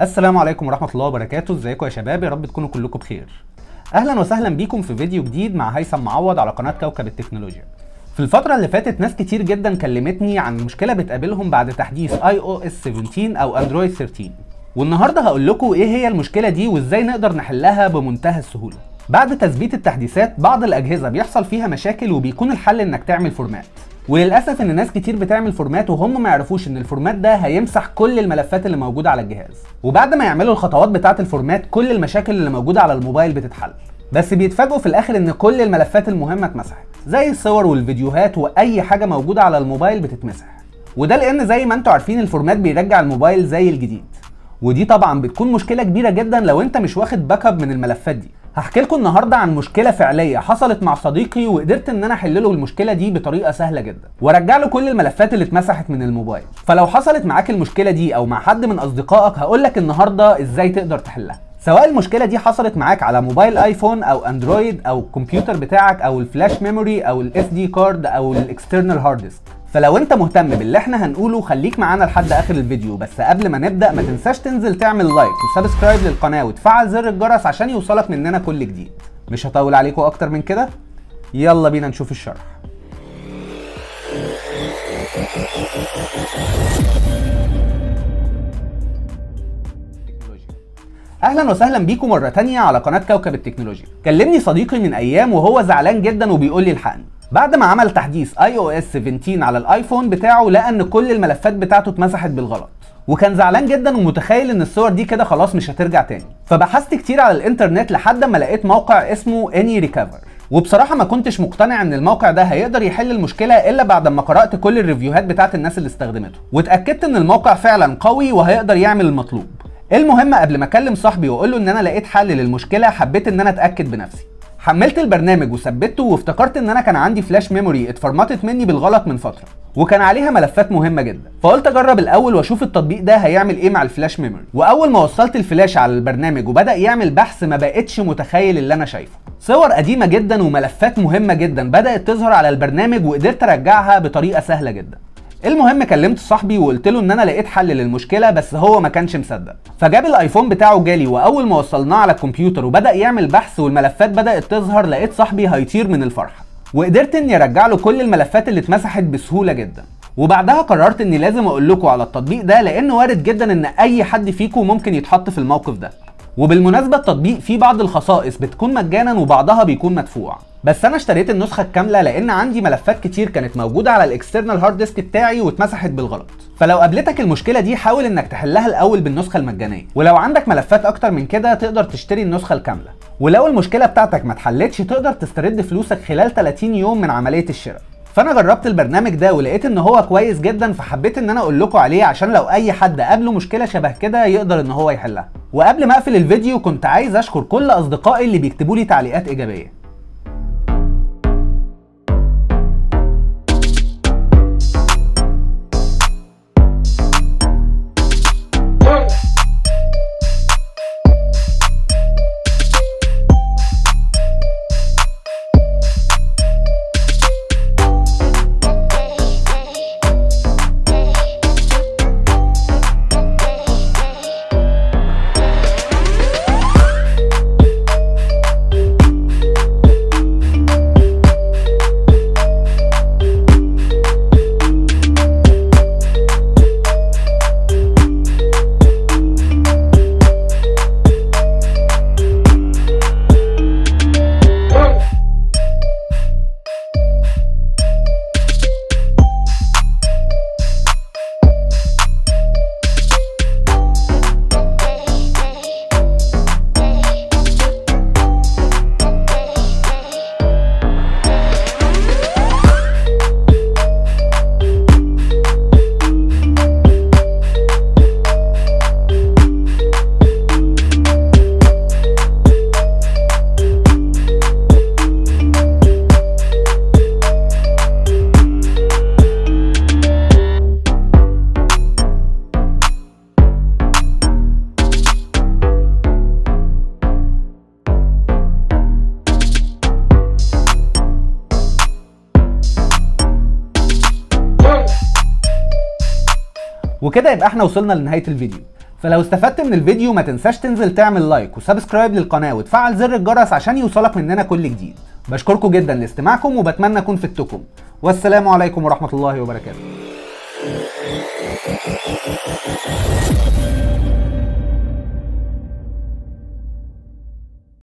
السلام عليكم ورحمة الله وبركاته. ازيكم يا شباب؟ يا رب تكونوا كلكم بخير. أهلا وسهلا بيكم في فيديو جديد مع هيثم معوض على قناة كوكب التكنولوجيا. في الفترة اللي فاتت ناس كتير جدا كلمتني عن مشكلة بتقابلهم بعد تحديث iOS 17 أو اندرويد 13 والنهاردة هقول لكم إيه هي المشكلة دي وإزاي نقدر نحلها بمنتهى السهولة. بعد تثبيت التحديثات بعض الأجهزة بيحصل فيها مشاكل وبيكون الحل إنك تعمل format وللأسف إن ناس كتير بتعمل format وهم ما يعرفوش إن ال format ده هيمسح كل الملفات اللي موجودة على الجهاز. وبعد ما يعملوا الخطوات بتاعة ال format كل المشاكل اللي موجودة على الموبايل بتتحل. بس بيتفاجئوا في الآخر إن كل الملفات المهمة اتمسحت زي الصور والفيديوهات وأي حاجة موجودة على الموبايل بتتمسح. وده لأن زي ما أنتم عارفين ال format بيرجع الموبايل زي الجديد. ودي طبعا بتكون مشكلة كبيرة جدا لو أنت مش واخد backup من الملفات دي. هحكي لكم النهارده عن مشكلة فعلية حصلت مع صديقي وقدرت إن أنا أحل له المشكلة دي بطريقة سهلة جدا. وأرجع له كل الملفات اللي اتمسحت من الموبايل. فلو حصلت معاك المشكلة دي أو مع حد من أصدقائك هقول لك النهارده إزاي تقدر تحلها. سواء المشكلة دي حصلت معاك على موبايل آيفون أو أندرويد أو الكمبيوتر بتاعك أو ال flash memory أو ال SD card أو ال external hard disk فلو أنت مهتم باللي إحنا هنقوله خليك معانا لحد آخر الفيديو. بس قبل ما نبدأ ما تنساش تنزل تعمل like و subscribe للقناة وتفعل زر الجرس عشان يوصلك مننا كل جديد. مش هطول عليكم أكتر من كده؟ يلا بينا نشوف الشرح. أهلا وسهلا بيكم مرة تانية على قناة كوكب التكنولوجيا. كلمني صديقي من أيام وهو زعلان جدا وبيقول لي الحقني. بعد ما عمل تحديث iOS 17 على الآيفون بتاعه لقى إن كل الملفات بتاعته اتمسحت بالغلط. وكان زعلان جدا ومتخيل إن الصور دي كده خلاص مش هترجع تاني. فبحثت كتير على الإنترنت لحد ما لقيت موقع اسمه AnyRecover وبصراحة ما كنتش مقتنع إن الموقع ده هيقدر يحل المشكلة إلا بعد ما قرأت كل الريفيوهات بتاعت الناس اللي استخدمته. واتأكدت إن الموقع فعلا قوي وهيقدر يعمل المطلوب. المهم قبل ما اكلم صاحبي واقول له ان أنا لقيت حل للمشكلة حبيت ان أنا اتأكد بنفسي. حملت البرنامج وثبته وافتكرت ان أنا كان عندي flash memory اتفرمطت مني بالغلط من فترة وكان عليها ملفات مهمة جدا. فقلت اجرب الأول واشوف التطبيق ده هيعمل إيه مع ال flash memory واول ما وصلت الفلاش على البرنامج وبدأ يعمل بحث ما بقتش متخيل اللي أنا شايفه. صور قديمة جدا وملفات مهمة جدا بدأت تظهر على البرنامج وقدرت أرجعها بطريقة سهلة جدا. المهم كلمت صاحبي وقلت له إن أنا لقيت حل للمشكلة بس هو ما كانش مصدق. فجاب الآيفون بتاعه جالي وأول ما وصلناه على الكمبيوتر وبدأ يعمل بحث والملفات بدأت تظهر لقيت صاحبي هيطير من الفرحة. وقدرت إني أرجع له كل الملفات اللي اتمسحت بسهولة جدا. وبعدها قررت إني لازم أقول لكم على التطبيق ده لأنه وارد جدا إن أي حد فيكم ممكن يتحط في الموقف ده. وبالمناسبة التطبيق فيه بعض الخصائص بتكون مجانا وبعضها بيكون مدفوع. بس أنا اشتريت النسخة الكاملة لأن عندي ملفات كتير كانت موجودة على ال external hard disk بتاعي واتمسحت بالغلط. فلو قابلتك المشكلة دي حاول إنك تحلها الأول بالنسخة المجانية. ولو عندك ملفات أكتر من كده تقدر تشتري النسخة الكاملة. ولو المشكلة بتاعتك ما اتحلتش تقدر تسترد فلوسك خلال 30 يوم من عملية الشراء. فأنا جربت البرنامج ده ولقيت إن هو كويس جدا فحبيت إن أنا أقول لكم عليه عشان لو أي حد قابله مشكلة شبه كده يقدر إن هو يحلها. وقبل ما أقفل الفيديو كنت عايز أشكر كل أصدقائي اللي بيكتبوا لي تعليقات إيجابية. وكده يبقى إحنا وصلنا لنهاية الفيديو. فلو استفدت من الفيديو ما تنساش تنزل تعمل like و subscribe للقناة وتفعل زر الجرس عشان يوصلك مننا كل جديد. بشكركم جدا لاستماعكم وبتمنى أكون فدتكم. والسلام عليكم ورحمة الله وبركاته.